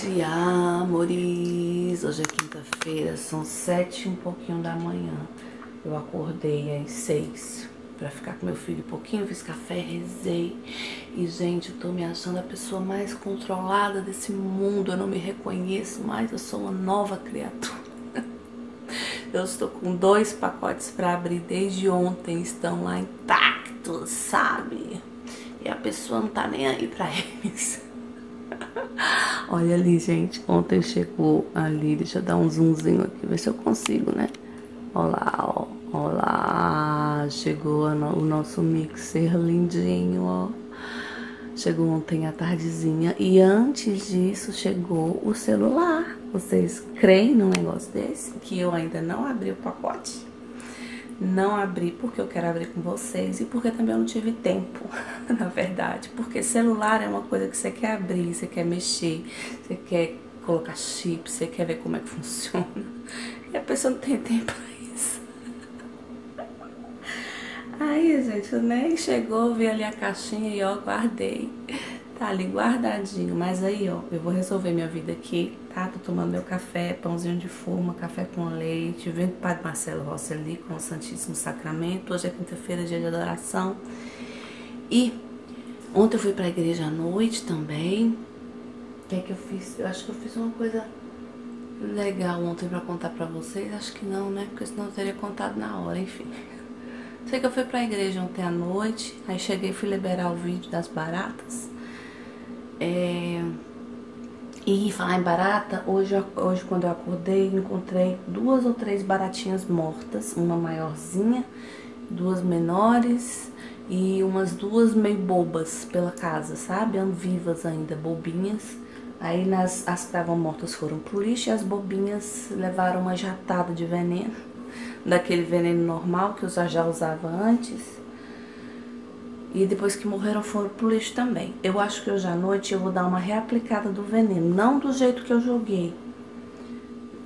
dia, amores! Hoje é quinta-feira, são sete e um pouquinho da manhã. Eu acordei às seis pra ficar com meu filho um pouquinho, fiz café, rezei. E, gente, eu tô me achando a pessoa mais controlada desse mundo. Eu não me reconheço mais, eu sou uma nova criatura. Eu estou com dois pacotes para abrir desde ontem, estão lá intactos, sabe? E a pessoa não tá nem aí pra eles. Olha ali, gente. Ontem chegou ali. Deixa eu dar um zoomzinho aqui, ver se eu consigo, né? Olá, ó. Olá. Chegou o nosso mixer lindinho, ó. Chegou ontem à tardezinha. E antes disso, chegou o celular. Vocês creem num negócio desse? Que eu ainda não abri o pacote? Não abri porque eu quero abrir com vocês e porque também eu não tive tempo, na verdade. Porque celular é uma coisa que você quer abrir, você quer mexer, você quer colocar chip, você quer ver como é que funciona. E a pessoa não tem tempo pra isso. Aí, gente, nem chegou, vi ali a caixinha e ó, guardei. Tá ali guardadinho, mas aí, ó, eu vou resolver minha vida aqui, tá? Tô tomando meu café, pãozinho de forma, café com leite, vendo o Padre Marcelo Rossi ali com o Santíssimo Sacramento. Hoje é quinta-feira, dia de adoração. E ontem eu fui pra igreja à noite também. O que é que eu fiz? Eu acho que eu fiz uma coisa legal ontem pra contar pra vocês. Acho que não, né? Porque senão eu teria contado na hora, enfim. Sei que eu fui pra igreja ontem à noite, aí cheguei e fui liberar o vídeo das baratas. É... E falar em barata, hoje, hoje quando eu acordei, encontrei duas ou três baratinhas mortas, uma maiorzinha, duas menores e umas duas meio bobas pela casa, sabe? Vivas ainda, bobinhas. Aí nas, as que estavam mortas foram pro lixo e as bobinhas levaram uma jatada de veneno, daquele veneno normal que eu já usava antes. E depois que morreram foram pro lixo também. Eu acho que hoje à noite eu vou dar uma reaplicada do veneno. Não do jeito que eu joguei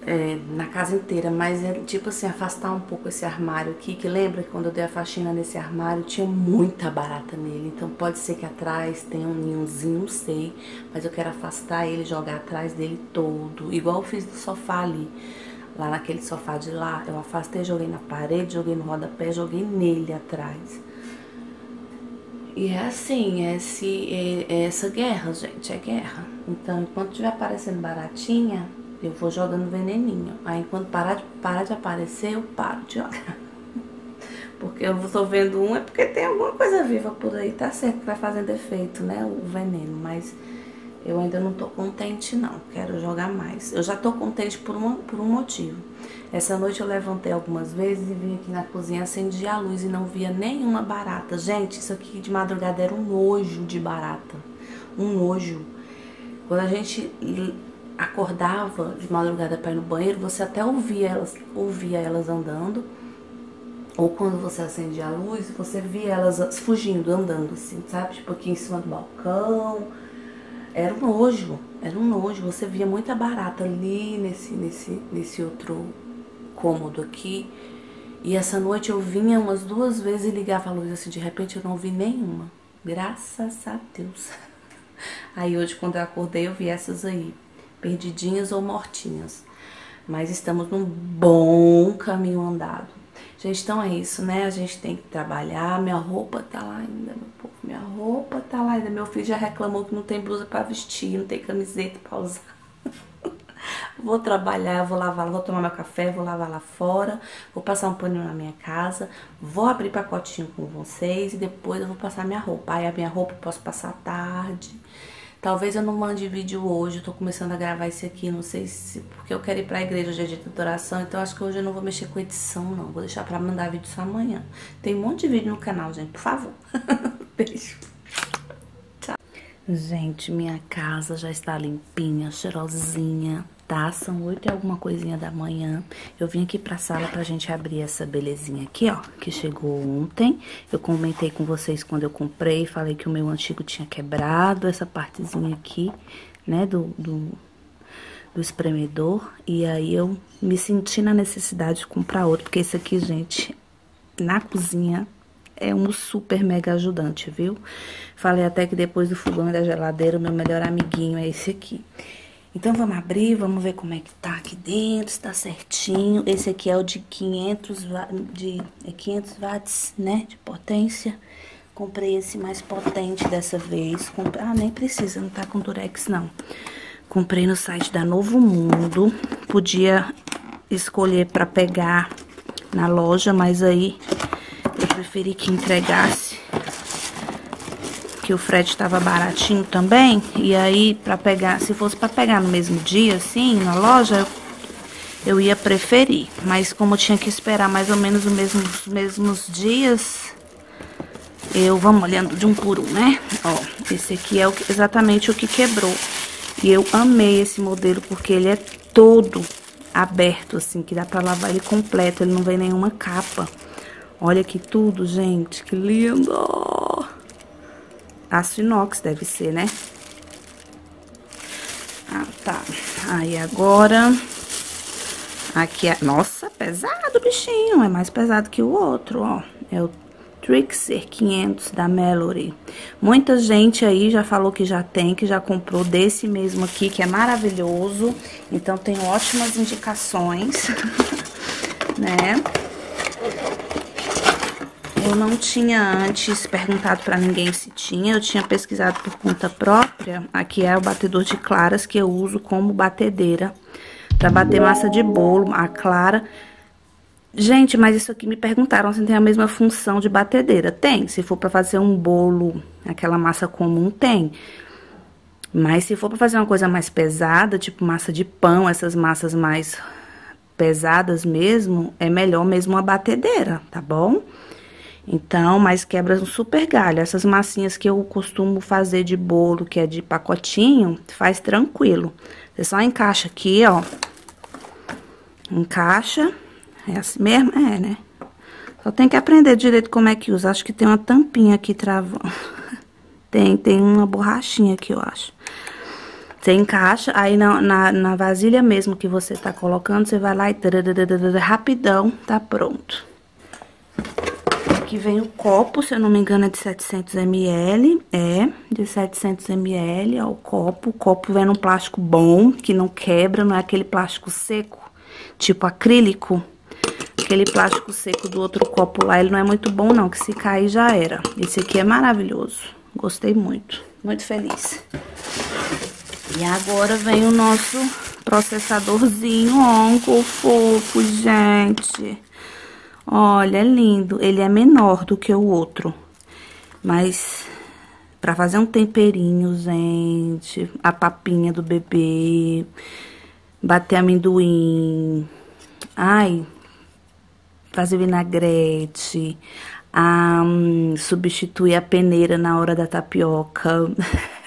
é, na casa inteira, mas é tipo assim, afastar um pouco esse armário aqui. Que lembra que quando eu dei a faxina nesse armário tinha muita barata nele. Então pode ser que atrás tenha um ninhozinho, não sei. Mas eu quero afastar ele, jogar atrás dele todo. Igual eu fiz do sofá ali. Lá naquele sofá de lá, eu afastei, joguei na parede, joguei no rodapé, joguei nele atrás. E é assim, é, esse, é, é essa guerra, gente, é guerra. Então, enquanto estiver aparecendo baratinha, eu vou jogando veneninho. Aí, enquanto parar de, parar de aparecer, eu paro de jogar. Porque eu tô vendo um, é porque tem alguma coisa viva por aí, tá certo que vai fazendo efeito, né, o veneno. Mas eu ainda não tô contente, não. Quero jogar mais. Eu já tô contente por, uma, por um motivo. Essa noite eu levantei algumas vezes e vim aqui na cozinha, acendi a luz e não via nenhuma barata. Gente, isso aqui de madrugada era um nojo de barata. Um nojo. Quando a gente acordava de madrugada para ir no banheiro, você até ouvia elas, ouvia elas andando. Ou quando você acendia a luz, você via elas fugindo, andando assim, sabe? Tipo aqui em cima do balcão era um nojo, era um nojo. Você via muita barata ali nesse, nesse, nesse outro cômodo aqui. E essa noite eu vinha umas duas vezes e ligava a luz assim, de repente eu não vi nenhuma. Graças a Deus. Aí hoje quando eu acordei eu vi essas aí, perdidinhas ou mortinhas. Mas estamos num bom caminho andado. Gente, então é isso, né? A gente tem que trabalhar. Minha roupa tá lá ainda, meu povo. Minha roupa tá lá ainda. Meu filho já reclamou que não tem blusa pra vestir, não tem camiseta pra usar. vou trabalhar, vou lavar, vou tomar meu café, vou lavar lá fora, vou passar um paninho na minha casa, vou abrir pacotinho com vocês e depois eu vou passar minha roupa. Aí a minha roupa eu posso passar tarde. Talvez eu não mande vídeo hoje, eu tô começando a gravar esse aqui, não sei se... Porque eu quero ir pra igreja hoje é dia de adoração, então acho que hoje eu não vou mexer com edição, não. Vou deixar pra mandar vídeo só amanhã. Tem um monte de vídeo no canal, gente, por favor. Beijo. Tchau. Gente, minha casa já está limpinha, cheirosinha tá? São oito e alguma coisinha da manhã. Eu vim aqui pra sala pra gente abrir essa belezinha aqui, ó, que chegou ontem. Eu comentei com vocês quando eu comprei, falei que o meu antigo tinha quebrado essa partezinha aqui, né, do, do, do espremedor. E aí eu me senti na necessidade de comprar outro, porque esse aqui, gente, na cozinha é um super mega ajudante, viu? Falei até que depois do fogão e da geladeira, o meu melhor amiguinho é esse aqui. Então, vamos abrir, vamos ver como é que tá aqui dentro, se tá certinho. Esse aqui é o de 500, de, é 500 watts, né, de potência. Comprei esse mais potente dessa vez. Comprei, ah, nem precisa, não tá com durex, não. Comprei no site da Novo Mundo. Podia escolher pra pegar na loja, mas aí eu preferi que entregasse que o frete estava baratinho também. E aí, para pegar, se fosse para pegar no mesmo dia, assim, na loja, eu, eu ia preferir. Mas como eu tinha que esperar mais ou menos os mesmos, mesmos dias, eu vamos olhando de um por um, né? Ó, esse aqui é o, exatamente o que quebrou. E eu amei esse modelo porque ele é todo aberto, assim, que dá pra lavar ele completo, ele não vem nenhuma capa. Olha que tudo, gente, que lindo! Aço inox deve ser, né? Ah, tá. Aí agora... Aqui é... Nossa, pesado bichinho. É mais pesado que o outro, ó. É o Trixer 500 da Mallory. Muita gente aí já falou que já tem, que já comprou desse mesmo aqui, que é maravilhoso. Então, tem ótimas indicações, né? Eu não tinha antes perguntado para ninguém se tinha, eu tinha pesquisado por conta própria. Aqui é o batedor de claras que eu uso como batedeira para bater massa de bolo, a clara. Gente, mas isso aqui me perguntaram se tem a mesma função de batedeira. Tem, se for para fazer um bolo, aquela massa comum, tem. Mas se for para fazer uma coisa mais pesada, tipo massa de pão, essas massas mais pesadas mesmo, é melhor mesmo uma batedeira, tá bom? Então, mas quebra um super galho. Essas massinhas que eu costumo fazer de bolo, que é de pacotinho, faz tranquilo. Você só encaixa aqui, ó. Encaixa. É assim mesmo? É, né? Só tem que aprender direito como é que usa. Acho que tem uma tampinha aqui travando. tem, tem uma borrachinha aqui, eu acho. Você encaixa, aí na, na, na vasilha mesmo que você tá colocando, você vai lá e... Rapidão, tá pronto. Aqui vem o copo, se eu não me engano é de 700 ml, é, de 700 ml, ó, o copo. O copo vem num plástico bom, que não quebra, não é aquele plástico seco, tipo acrílico. Aquele plástico seco do outro copo lá, ele não é muito bom não, que se cair já era. Esse aqui é maravilhoso, gostei muito, muito feliz. E agora vem o nosso processadorzinho onco fofo, gente. Olha, é lindo. Ele é menor do que o outro. Mas para fazer um temperinho, gente, a papinha do bebê, bater amendoim, ai, fazer vinagrete, um, substituir a peneira na hora da tapioca.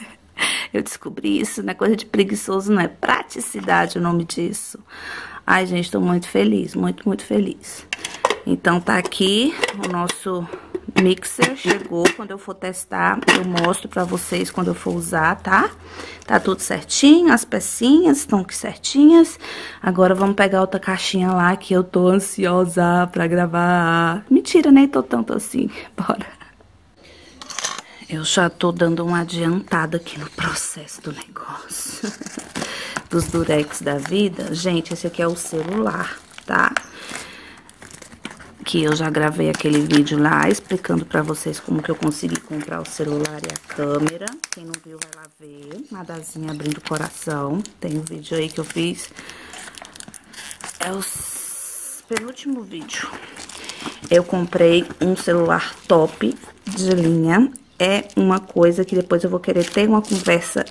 Eu descobri isso, não é coisa de preguiçoso, não é praticidade o nome disso. Ai, gente, tô muito feliz, muito, muito feliz. Então, tá aqui o nosso mixer, chegou. Quando eu for testar, eu mostro pra vocês quando eu for usar, tá? Tá tudo certinho, as pecinhas estão aqui certinhas. Agora, vamos pegar outra caixinha lá que eu tô ansiosa pra gravar. Mentira, nem tô tanto assim. Bora. Eu já tô dando uma adiantada aqui no processo do negócio. Dos durex da vida. Gente, esse aqui é o celular, tá? Tá? Que eu já gravei aquele vídeo lá explicando pra vocês como que eu consegui comprar o celular e a câmera. Quem não viu vai lá ver. Nadazinha abrindo o coração. Tem um vídeo aí que eu fiz. É o penúltimo vídeo. Eu comprei um celular top de linha. É uma coisa que depois eu vou querer ter uma conversa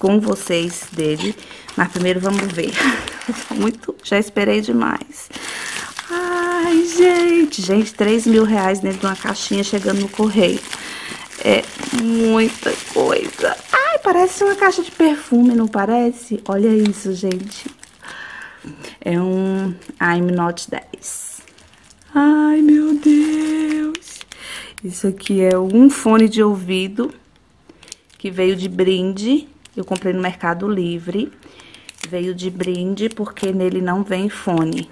com vocês dele. Mas primeiro vamos ver. Muito, já esperei demais. Ai, gente, gente, 3 mil reais dentro de uma caixinha chegando no correio. É muita coisa. Ai, parece uma caixa de perfume, não parece? Olha isso, gente. É um I'm Not 10. Ai, meu Deus. Isso aqui é um fone de ouvido que veio de brinde. Eu comprei no Mercado Livre. Veio de brinde porque nele não vem fone.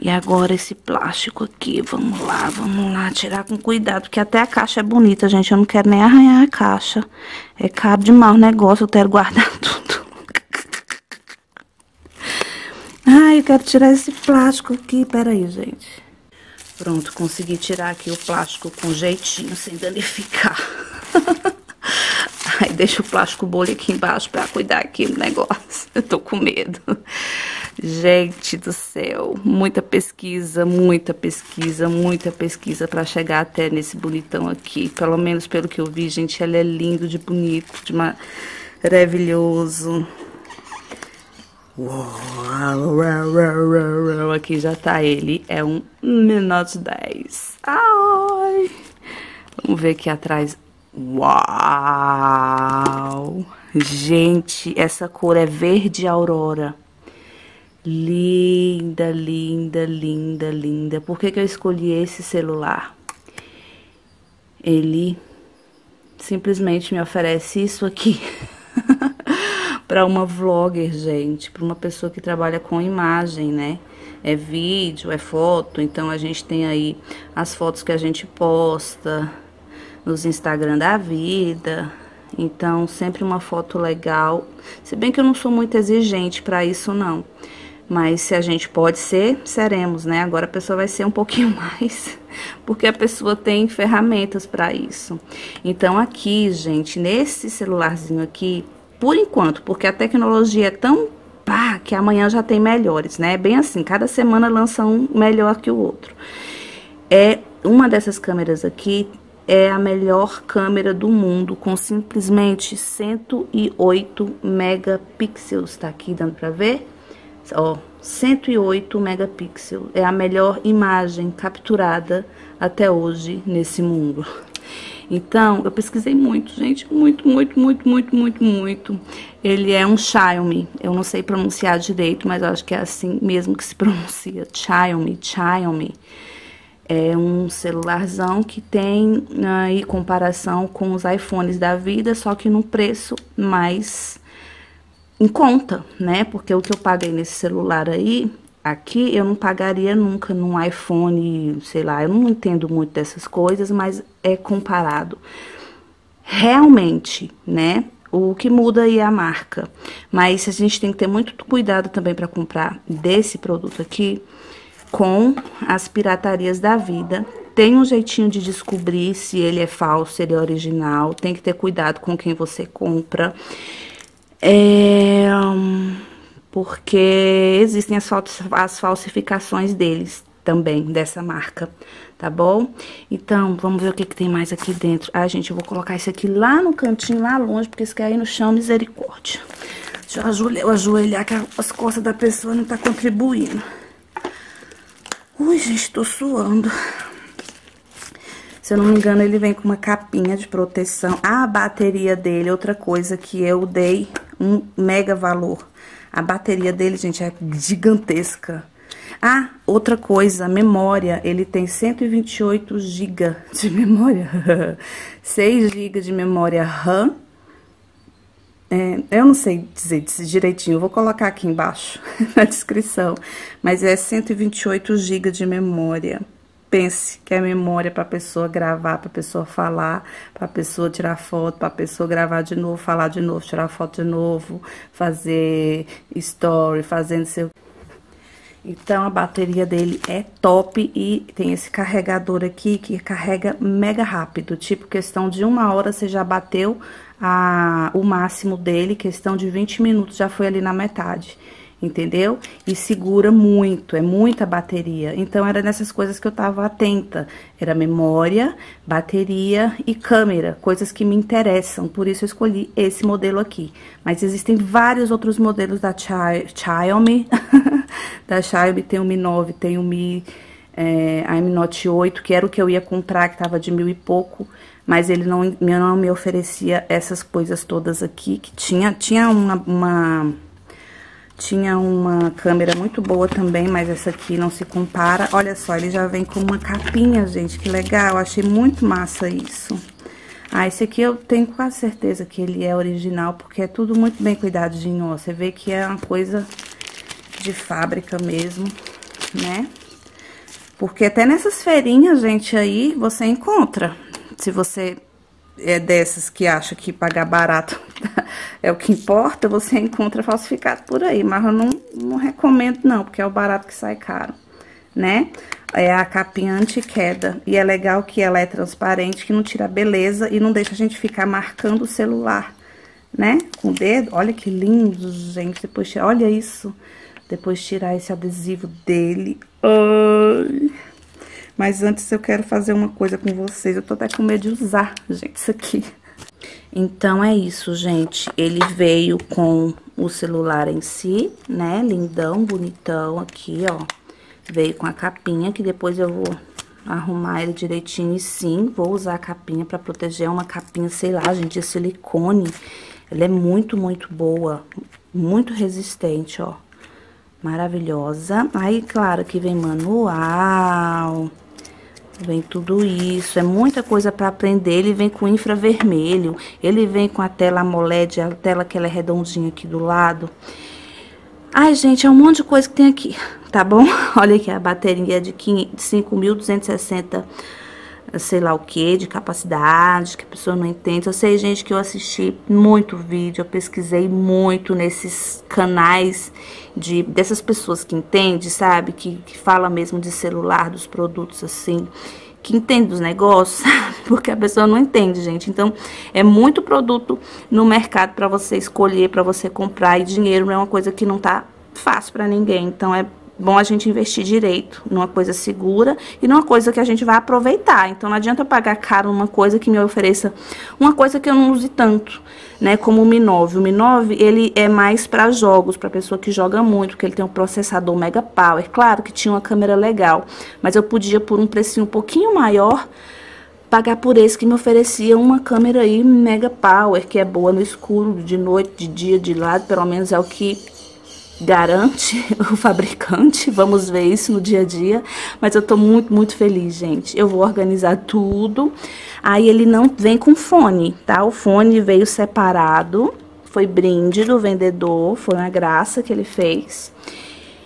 E agora esse plástico aqui, vamos lá, vamos lá, tirar com cuidado, porque até a caixa é bonita, gente, eu não quero nem arranhar a caixa. É caro demais o negócio, eu quero guardar tudo. Ai, eu quero tirar esse plástico aqui, peraí, gente. Pronto, consegui tirar aqui o plástico com jeitinho, sem danificar. Ai, deixa o plástico bolha aqui embaixo pra cuidar aqui do negócio. Eu tô com medo. Gente do céu, muita pesquisa, muita pesquisa, muita pesquisa para chegar até nesse bonitão aqui. Pelo menos pelo que eu vi, gente, ele é lindo de bonito, de maravilhoso. Aqui já tá ele, é um Minute 10. Ai! Vamos ver aqui atrás. Uau! Gente, essa cor é verde aurora. Linda, linda, linda, linda. Por que, que eu escolhi esse celular? Ele simplesmente me oferece isso aqui. para uma vlogger, gente, para uma pessoa que trabalha com imagem, né? É vídeo, é foto, então a gente tem aí as fotos que a gente posta nos Instagram da vida. Então, sempre uma foto legal. Se bem que eu não sou muito exigente para isso não. Mas se a gente pode ser, seremos, né? Agora a pessoa vai ser um pouquinho mais, porque a pessoa tem ferramentas para isso. Então aqui, gente, nesse celularzinho aqui, por enquanto, porque a tecnologia é tão pá, que amanhã já tem melhores, né? É bem assim, cada semana lança um melhor que o outro. É uma dessas câmeras aqui é a melhor câmera do mundo com simplesmente 108 megapixels, tá aqui dando para ver? ó, 108 megapixels. É a melhor imagem capturada até hoje nesse mundo. Então, eu pesquisei muito, gente, muito, muito, muito, muito, muito, muito. Ele é um Xiaomi, eu não sei pronunciar direito, mas acho que é assim mesmo que se pronuncia, Xiaomi, Xiaomi. É um celularzão que tem aí comparação com os iPhones da vida, só que num preço mais em conta, né? Porque o que eu paguei nesse celular aí, aqui, eu não pagaria nunca num iPhone, sei lá, eu não entendo muito dessas coisas, mas é comparado. Realmente, né? O que muda aí é a marca. Mas a gente tem que ter muito cuidado também para comprar desse produto aqui com as piratarias da vida. Tem um jeitinho de descobrir se ele é falso, se ele é original. Tem que ter cuidado com quem você compra. É, porque existem as, as falsificações deles também, dessa marca, tá bom? Então, vamos ver o que, que tem mais aqui dentro. Ah, gente, eu vou colocar isso aqui lá no cantinho, lá longe, porque isso cair no chão, misericórdia. Deixa eu ajoelhar que as costas da pessoa não tá contribuindo. Ui, gente, tô suando. Se eu não me engano, ele vem com uma capinha de proteção. A bateria dele, outra coisa que eu dei um mega valor. A bateria dele, gente, é gigantesca. Ah, outra coisa, memória. Ele tem 128 GB de memória. 6 GB de memória RAM. É, eu não sei dizer direitinho, vou colocar aqui embaixo na descrição. Mas é 128 GB de memória pense que é memória para a pessoa gravar, para a pessoa falar, para a pessoa tirar foto, para a pessoa gravar de novo, falar de novo, tirar foto de novo, fazer story, fazendo seu. Então a bateria dele é top e tem esse carregador aqui que carrega mega rápido, tipo questão de uma hora você já bateu a, o máximo dele, questão de 20 minutos já foi ali na metade entendeu? E segura muito, é muita bateria. Então, era nessas coisas que eu tava atenta. Era memória, bateria e câmera, coisas que me interessam. Por isso, eu escolhi esse modelo aqui. Mas existem vários outros modelos da Xiaomi. da Xiaomi tem o Mi 9, tem o Mi... É, a Mi Note 8, que era o que eu ia comprar, que tava de mil e pouco, mas ele não, não me oferecia essas coisas todas aqui, que tinha, tinha uma, uma tinha uma câmera muito boa também, mas essa aqui não se compara. Olha só, ele já vem com uma capinha, gente, que legal. Achei muito massa isso. Ah, esse aqui eu tenho quase certeza que ele é original, porque é tudo muito bem cuidadinho, ó. Você vê que é uma coisa de fábrica mesmo, né? Porque até nessas feirinhas, gente, aí, você encontra. Se você é dessas que acha que pagar barato é o que importa, você encontra falsificado por aí. Mas eu não, não recomendo não, porque é o barato que sai caro, né? É a capinha anti-queda. E é legal que ela é transparente, que não tira beleza e não deixa a gente ficar marcando o celular, né? Com o dedo. Olha que lindo, gente. Depois, olha isso. Depois tirar esse adesivo dele. Ai... Mas antes eu quero fazer uma coisa com vocês. Eu tô até com medo de usar, gente, isso aqui. Então, é isso, gente. Ele veio com o celular em si, né? Lindão, bonitão aqui, ó. Veio com a capinha, que depois eu vou arrumar ele direitinho. E sim, vou usar a capinha pra proteger. Uma capinha, sei lá, gente, de silicone. Ela é muito, muito boa. Muito resistente, ó. Maravilhosa. Aí, claro que vem manual Vem tudo isso, é muita coisa para aprender. Ele vem com infravermelho, ele vem com a tela AMOLED, a tela que ela é redondinha aqui do lado. Ai, gente, é um monte de coisa que tem aqui, tá bom? Olha aqui, a bateria é de 5.260 sei lá o que, de capacidade, que a pessoa não entende. Eu sei, gente, que eu assisti muito vídeo, eu pesquisei muito nesses canais de dessas pessoas que entendem, sabe? Que, que fala mesmo de celular, dos produtos assim que entende dos negócios, sabe? Porque a pessoa não entende, gente. Então, é muito produto no mercado para você escolher, para você comprar. E dinheiro não é uma coisa que não tá fácil para ninguém. Então, é bom a gente investir direito numa coisa segura e numa coisa que a gente vai aproveitar. Então não adianta pagar caro numa coisa que me ofereça uma coisa que eu não use tanto, né? Como o Mi 9. O Mi 9, ele é mais para jogos, para pessoa que joga muito, porque ele tem um processador Mega Power. Claro que tinha uma câmera legal, mas eu podia por um precinho um pouquinho maior pagar por esse que me oferecia uma câmera aí Mega Power, que é boa no escuro, de noite, de dia, de lado, pelo menos é o que garante o fabricante, vamos ver isso no dia a dia, mas eu tô muito, muito feliz, gente. Eu vou organizar tudo. Aí ele não vem com fone, tá? O fone veio separado, foi brinde do vendedor, foi uma graça que ele fez.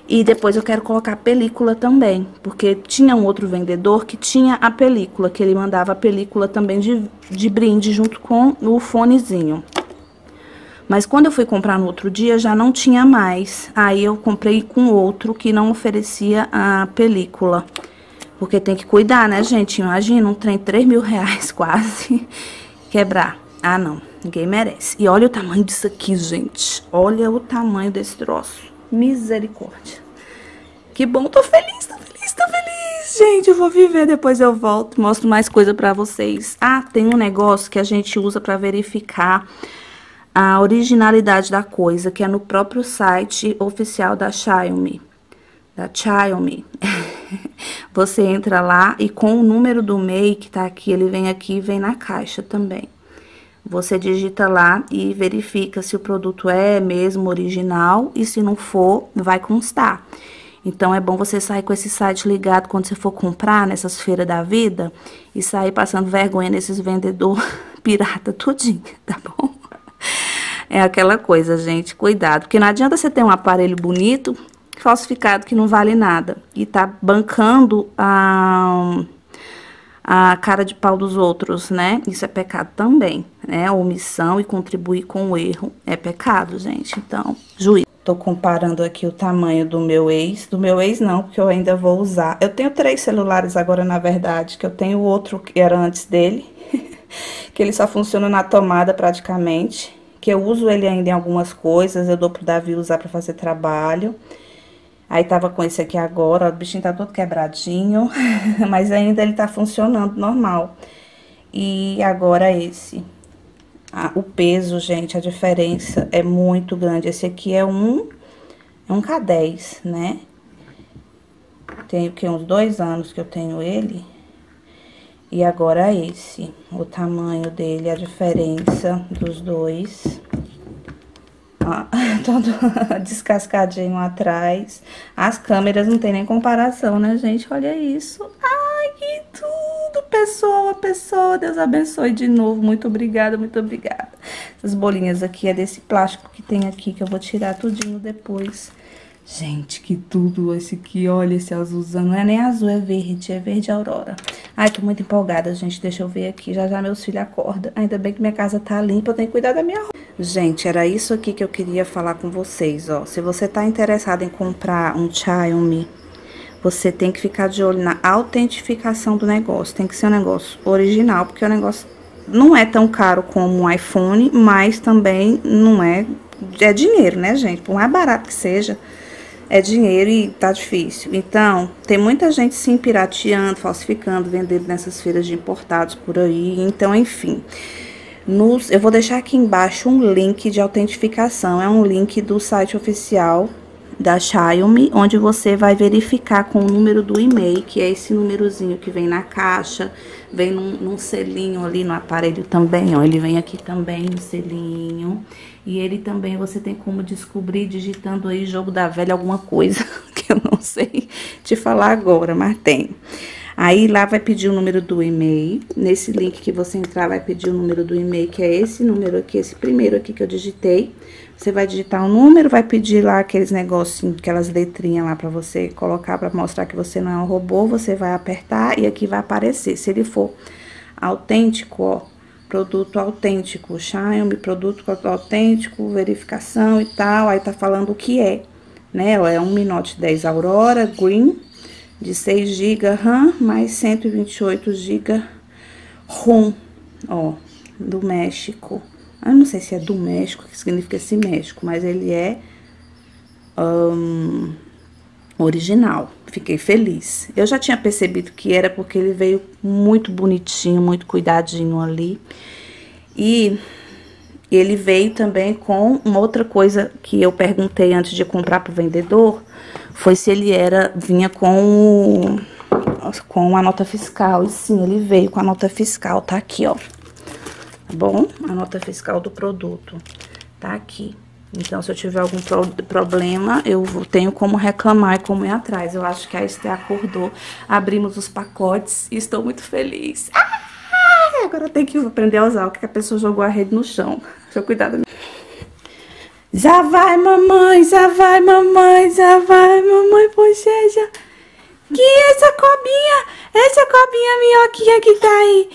E depois eu quero colocar película também, porque tinha um outro vendedor que tinha a película, que ele mandava a película também de, de brinde junto com o fonezinho. Mas quando eu fui comprar no outro dia, já não tinha mais. Aí eu comprei com outro que não oferecia a película. Porque tem que cuidar, né, gente? Imagina um trem 3 mil reais quase quebrar. Ah, não. Ninguém merece. E olha o tamanho disso aqui, gente. Olha o tamanho desse troço. Misericórdia. Que bom, tô feliz, tô feliz, tô feliz. Gente, eu vou viver, depois eu volto, mostro mais coisa pra vocês. Ah, tem um negócio que a gente usa pra verificar a originalidade da coisa, que é no próprio site oficial da Xiaomi. Da Xiaomi. Você entra lá e com o número do MEI que tá aqui, ele vem aqui e vem na caixa também. Você digita lá e verifica se o produto é mesmo original e se não for, vai constar. Então é bom você sair com esse site ligado quando você for comprar nessas feiras da vida e sair passando vergonha nesses vendedor pirata tudinho, tá bom? É aquela coisa, gente, cuidado. Porque não adianta você ter um aparelho bonito, falsificado, que não vale nada. E tá bancando a, a cara de pau dos outros, né? Isso é pecado também, né? Omissão e contribuir com o erro é pecado, gente. Então, juízo. Tô comparando aqui o tamanho do meu ex. Do meu ex não, porque eu ainda vou usar. Eu tenho três celulares agora, na verdade, que eu tenho outro que era antes dele. que ele só funciona na tomada praticamente que eu uso ele ainda em algumas coisas, eu dou pro Davi usar pra fazer trabalho. Aí tava com esse aqui agora, o bichinho tá todo quebradinho, mas ainda ele tá funcionando normal. E agora esse. Ah, o peso, gente, a diferença é muito grande. Esse aqui é um, é um K10, né? Tem o que, uns dois anos que eu tenho ele. E agora esse, o tamanho dele, a diferença dos dois. Ó, todo descascadinho atrás. As câmeras não tem nem comparação, né, gente? Olha isso. Ai, que tudo! Pessoa, pessoa, Deus abençoe de novo. Muito obrigada, muito obrigada. Essas bolinhas aqui é desse plástico que tem aqui, que eu vou tirar tudinho depois. Gente, que tudo esse aqui, olha esse azulzão. Não é nem azul, é verde, é verde aurora. Ai, tô muito empolgada, gente. Deixa eu ver aqui. Já já meus filhos acordam. Ainda bem que minha casa tá limpa, eu tenho que cuidar da minha roupa. Gente, era isso aqui que eu queria falar com vocês, ó. Se você tá interessado em comprar um Xiaomi, você tem que ficar de olho na autentificação do negócio. Tem que ser um negócio original, porque o negócio não é tão caro como um iPhone, mas também não é... É dinheiro, né, gente? Por mais barato que seja é dinheiro e tá difícil. Então, tem muita gente se pirateando, falsificando, vendendo nessas feiras de importados por aí. Então, enfim. Nos, eu vou deixar aqui embaixo um link de autentificação. É um link do site oficial da Xiaomi, onde você vai verificar com o número do e-mail, que é esse númerozinho que vem na caixa, vem num, num selinho ali no aparelho também, ó. Ele vem aqui também no selinho. E ele também você tem como descobrir digitando aí jogo da velha alguma coisa que eu não sei te falar agora, mas tem. Aí lá vai pedir o número do e-mail. Nesse link que você entrar vai pedir o número do e-mail, que é esse número aqui, esse primeiro aqui que eu digitei. Você vai digitar o um número, vai pedir lá aqueles negocinhos, aquelas letrinhas lá para você colocar para mostrar que você não é um robô, você vai apertar e aqui vai aparecer. Se ele for autêntico, ó, produto autêntico, Xiaomi, produto autêntico, verificação e tal, aí tá falando o que é, né? É um Mi Note 10 Aurora Green, de 6 GB RAM, mais 128 GB ROM, ó, do México. Eu não sei se é do México, que significa esse México, mas ele é... Um, original. Fiquei feliz. Eu já tinha percebido que era porque ele veio muito bonitinho, muito cuidadinho ali. E ele veio também com uma outra coisa que eu perguntei antes de comprar para o vendedor, foi se ele era vinha com com a nota fiscal. E sim, ele veio com a nota fiscal, tá aqui, ó. Tá bom? A nota fiscal do produto tá aqui. Então, se eu tiver algum pro problema, eu tenho como reclamar e como ir atrás. Eu acho que a Esther acordou, abrimos os pacotes e estou muito feliz. Ah, agora tem que aprender a usar, o que a pessoa jogou a rede no chão. Deixa eu cuidar da minha... Já vai, mamãe, já vai, mamãe, já vai, mamãe, Que é essa cobinha? Essa cobinha minhoquinha que tá aí.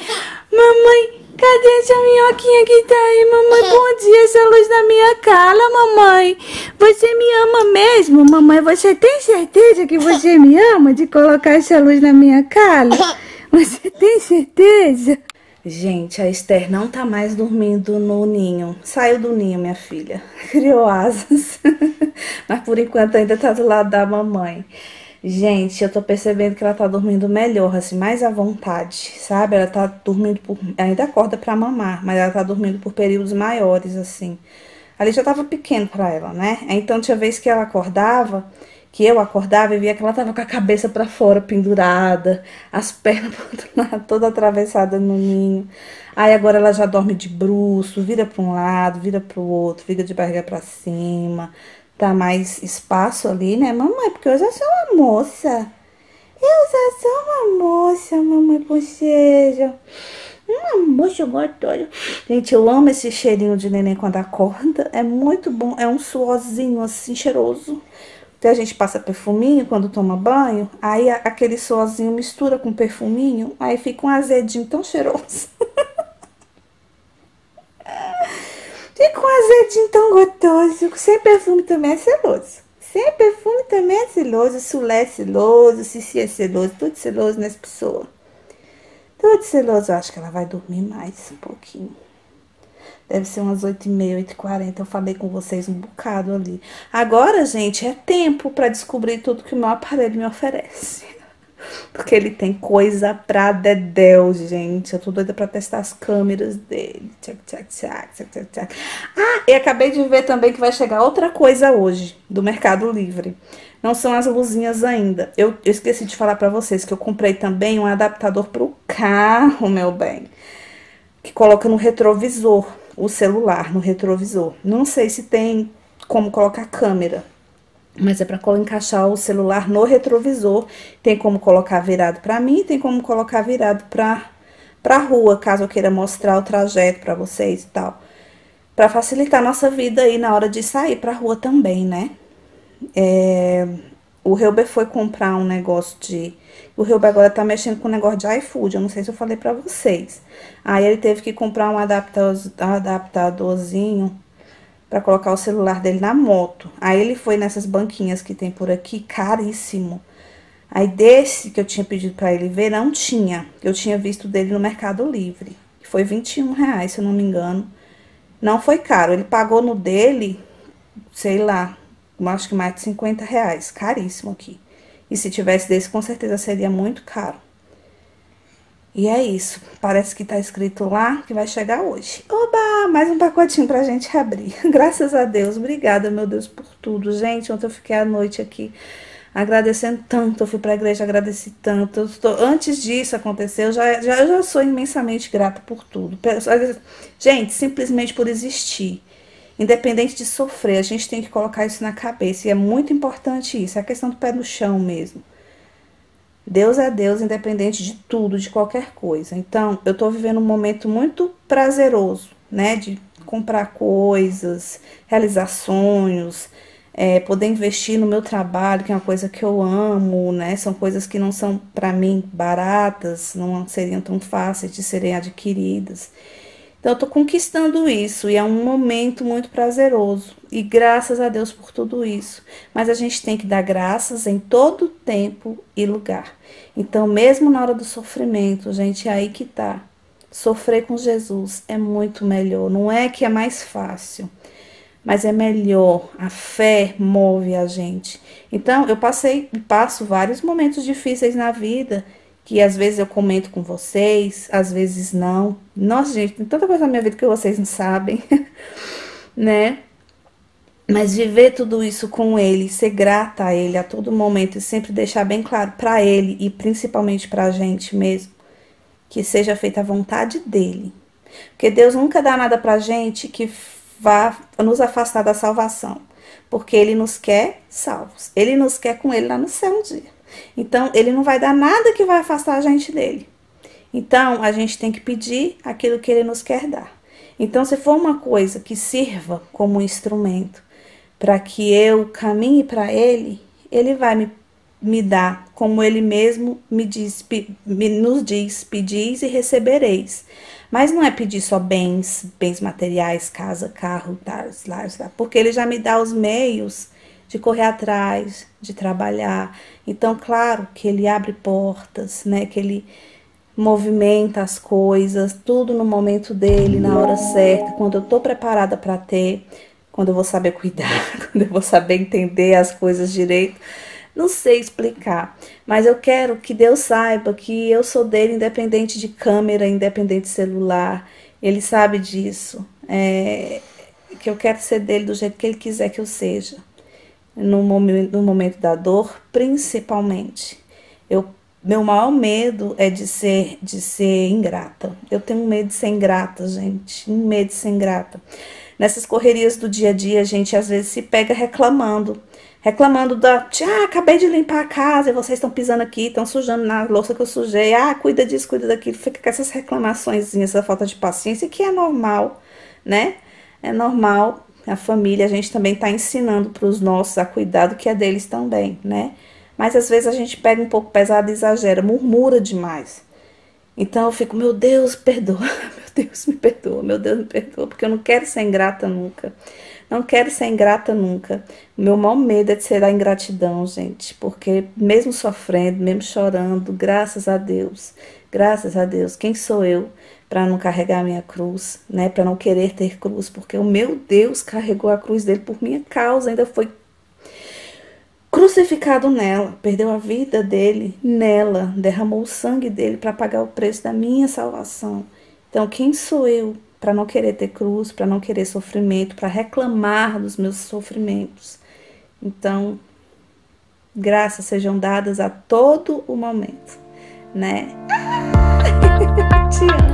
Mamãe, Cadê essa minhoquinha que tá aí, mamãe? Bom dia, essa luz na minha cara, mamãe. Você me ama mesmo, mamãe? Você tem certeza que você me ama de colocar essa luz na minha cara? Você tem certeza? Gente, a Esther não tá mais dormindo no ninho. Saiu do ninho, minha filha. Criou asas. Mas por enquanto ainda tá do lado da mamãe. Gente, eu tô percebendo que ela tá dormindo melhor, assim, mais à vontade, sabe? Ela tá dormindo por. Ainda acorda pra mamar, mas ela tá dormindo por períodos maiores, assim. Ali já tava pequeno pra ela, né? Então tinha vez que ela acordava, que eu acordava e via que ela tava com a cabeça para fora, pendurada, as pernas outro lado, toda atravessada no ninho. Aí agora ela já dorme de bruço, vira para um lado, vira para o outro, vira de barriga para cima, Tá mais espaço ali, né, mamãe? Porque eu já sou uma moça. Eu já sou uma moça, mamãe bocheja. Uma moça gostosa. Gente, eu amo esse cheirinho de neném quando acorda. É muito bom. É um suorzinho assim, cheiroso. Até a gente passa perfuminho quando toma banho. Aí aquele suorzinho mistura com perfuminho. Aí fica um azedinho tão cheiroso. Fica um azedinho tão gostoso. Sem perfume também é seloso. Sem perfume também é seloso. Sulé é seloso, Cici é seloso. Tudo seloso nessa pessoa. Tudo seloso. Eu acho que ela vai dormir mais um pouquinho. Deve ser umas 8h30, 8h40. Eu falei com vocês um bocado ali. Agora, gente, é tempo para descobrir tudo que o meu aparelho me oferece. Porque ele tem coisa pra dedéu, gente. Eu tô doida pra testar as câmeras dele. Tchac, tchac, tchac, tchac, tchac, tchac. Ah, e acabei de ver também que vai chegar outra coisa hoje, do Mercado Livre. Não são as luzinhas ainda. Eu, eu esqueci de falar pra vocês que eu comprei também um adaptador pro carro, meu bem. Que coloca no retrovisor, o celular no retrovisor. Não sei se tem como colocar câmera mas é para encaixar o celular no retrovisor. Tem como colocar virado para mim, tem como colocar virado para para rua, caso eu queira mostrar o trajeto para vocês e tal. Para facilitar nossa vida aí na hora de sair para rua também, né? é, o Helber foi comprar um negócio de. O Helber agora tá mexendo com um negócio de iFood, eu não sei se eu falei pra vocês. Aí ele teve que comprar um adaptador, adaptadorzinho para colocar o celular dele na moto. Aí ele foi nessas banquinhas que tem por aqui, caríssimo. Aí desse que eu tinha pedido para ele ver, não tinha. Eu tinha visto dele no Mercado Livre. Foi 21 reais, se eu não me engano. Não foi caro. Ele pagou no dele, sei lá, acho que mais de 50 reais. Caríssimo aqui. E se tivesse desse, com certeza seria muito caro. E é isso. Parece que tá escrito lá que vai chegar hoje. Oba! Mais um pacotinho pra gente abrir. Graças a Deus. Obrigada, meu Deus, por tudo. Gente, ontem eu fiquei a noite aqui agradecendo tanto. Eu fui pra igreja, agradeci tanto. Eu tô, antes disso acontecer, eu já, já, eu já sou imensamente grata por tudo. Gente, simplesmente por existir. Independente de sofrer, a gente tem que colocar isso na cabeça. E é muito importante isso. É a questão do pé no chão mesmo. Deus é Deus, independente de tudo, de qualquer coisa. Então, eu tô vivendo um momento muito prazeroso, né? De comprar coisas, realizar sonhos, é, poder investir no meu trabalho, que é uma coisa que eu amo, né? São coisas que não são para mim baratas, não seriam tão fáceis de serem adquiridas. Então, eu tô conquistando isso e é um momento muito prazeroso. E graças a Deus por tudo isso. Mas a gente tem que dar graças em todo tempo e lugar. Então, mesmo na hora do sofrimento, gente, é aí que tá. Sofrer com Jesus é muito melhor. Não é que é mais fácil, mas é melhor. A fé move a gente. Então, eu passei, passo vários momentos difíceis na vida que às vezes eu comento com vocês, às vezes não. Nossa, gente, tem tanta coisa na minha vida que vocês não sabem, né? Mas viver tudo isso com ele, ser grata a ele a todo momento e sempre deixar bem claro para ele e principalmente para a gente mesmo que seja feita a vontade dele. Porque Deus nunca dá nada pra gente que vá nos afastar da salvação, porque ele nos quer salvos. Ele nos quer com ele lá no céu um dia. Então, ele não vai dar nada que vai afastar a gente dele. Então, a gente tem que pedir aquilo que ele nos quer dar. Então, se for uma coisa que sirva como instrumento para que eu caminhe para ele, ele vai me, me dar, como ele mesmo me diz, me, nos diz: pedis e recebereis. Mas não é pedir só bens, bens materiais, casa, carro, tar, porque ele já me dá os meios de correr atrás, de trabalhar. Então, claro que ele abre portas, né? Que ele movimenta as coisas, tudo no momento dele, na hora certa, quando eu tô preparada para ter, quando eu vou saber cuidar, quando eu vou saber entender as coisas direito. Não sei explicar, mas eu quero que Deus saiba que eu sou dele independente de câmera, independente de celular. Ele sabe disso. É, que eu quero ser dele do jeito que ele quiser que eu seja no momento, no momento da dor, principalmente. Eu, meu maior medo é de ser, de ser ingrata. Eu tenho medo de ser ingrata, gente. Medo de ser ingrata. Nessas correrias do dia a dia, a gente às vezes se pega reclamando. Reclamando da, ah, acabei de limpar a casa e vocês estão pisando aqui, estão sujando na louça que eu sujei. Ah, cuida disso, cuida daquilo. Fica com essas reclamações, essa falta de paciência, que é normal, né? É normal a família, a gente também está ensinando para os nossos a cuidar do que é deles também, né? Mas às vezes a gente pega um pouco pesado e exagera, murmura demais. Então eu fico, meu Deus, perdoa, meu Deus, me perdoa, meu Deus, me perdoa, porque eu não quero ser ingrata nunca. Não quero ser ingrata nunca. O meu maior medo é de ser a ingratidão, gente, porque mesmo sofrendo, mesmo chorando, graças a Deus, graças a Deus, quem sou eu para não carregar a minha cruz, né? Para não querer ter cruz, porque o meu Deus carregou a cruz dele por minha causa, ainda foi crucificado nela, perdeu a vida dele nela, derramou o sangue dele para pagar o preço da minha salvação. Então, quem sou eu para não querer ter cruz, para não querer sofrimento, para reclamar dos meus sofrimentos? Então, graças sejam dadas a todo o momento, né? Te amo.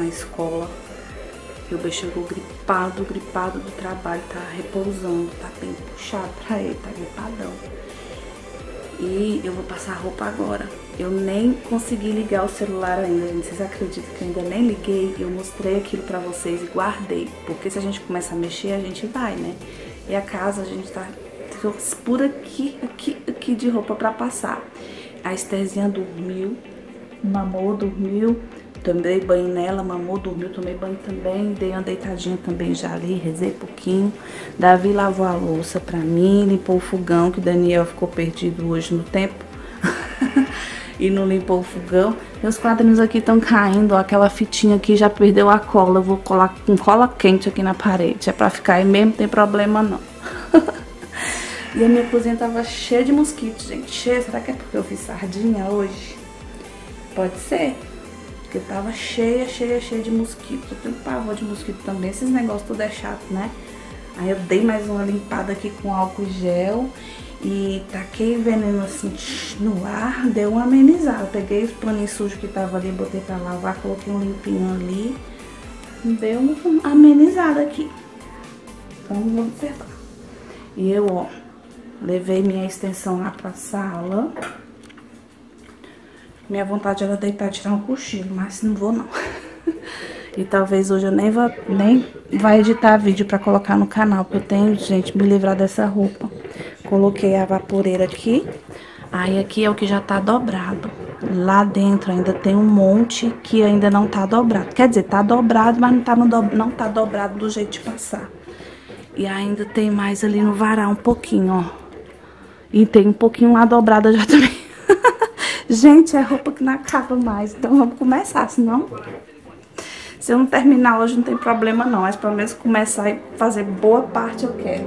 Na escola. E o bicho chegou gripado, gripado do trabalho. Tá repousando, tá bem puxado pra ele, tá gripadão. E eu vou passar roupa agora. Eu nem consegui ligar o celular ainda, gente. Vocês acreditam que eu ainda nem liguei? Eu mostrei aquilo pra vocês e guardei. Porque se a gente começa a mexer, a gente vai, né? E a casa, a gente tá por aqui, aqui, aqui de roupa pra passar. A Estherzinha dormiu, mamou, dormiu. Tomei banho nela, mamou, dormiu, tomei banho também. Dei uma deitadinha também já ali, rezei pouquinho. Davi lavou a louça pra mim, limpou o fogão, que Daniel ficou perdido hoje no tempo. e não limpou o fogão. Meus quadrinhos aqui estão caindo, ó, aquela fitinha aqui já perdeu a cola. Eu vou colar com cola quente aqui na parede. É pra ficar aí mesmo, não tem problema não. e a minha cozinha tava cheia de mosquitos, gente. Cheia. Será que é porque eu fiz sardinha hoje? Pode ser. Porque tava cheia, cheia, cheia de mosquito. Eu tenho pavor de mosquito também. Esses negócios tudo é chato, né? Aí eu dei mais uma limpada aqui com álcool gel. E taquei veneno assim no ar, deu uma amenizada. Peguei os paninhos sujos que tava ali, botei pra lavar, coloquei um limpinho ali. Deu uma amenizada aqui. Então vamos observar. E eu, ó, levei minha extensão lá pra sala. Minha vontade era deitar e tirar um cochilo, mas não vou não. e talvez hoje eu nem vá, nem vá editar vídeo pra colocar no canal, porque eu tenho, gente, me livrar dessa roupa. Coloquei a vaporeira aqui. Aí aqui é o que já tá dobrado. Lá dentro ainda tem um monte que ainda não tá dobrado. Quer dizer, tá dobrado, mas não tá, no do... não tá dobrado do jeito de passar. E ainda tem mais ali no varal um pouquinho, ó. E tem um pouquinho lá dobrada já também. Gente, é roupa que não acaba mais. Então vamos começar, senão... Se eu não terminar hoje não tem problema não. Mas pelo menos começar e fazer boa parte eu quero.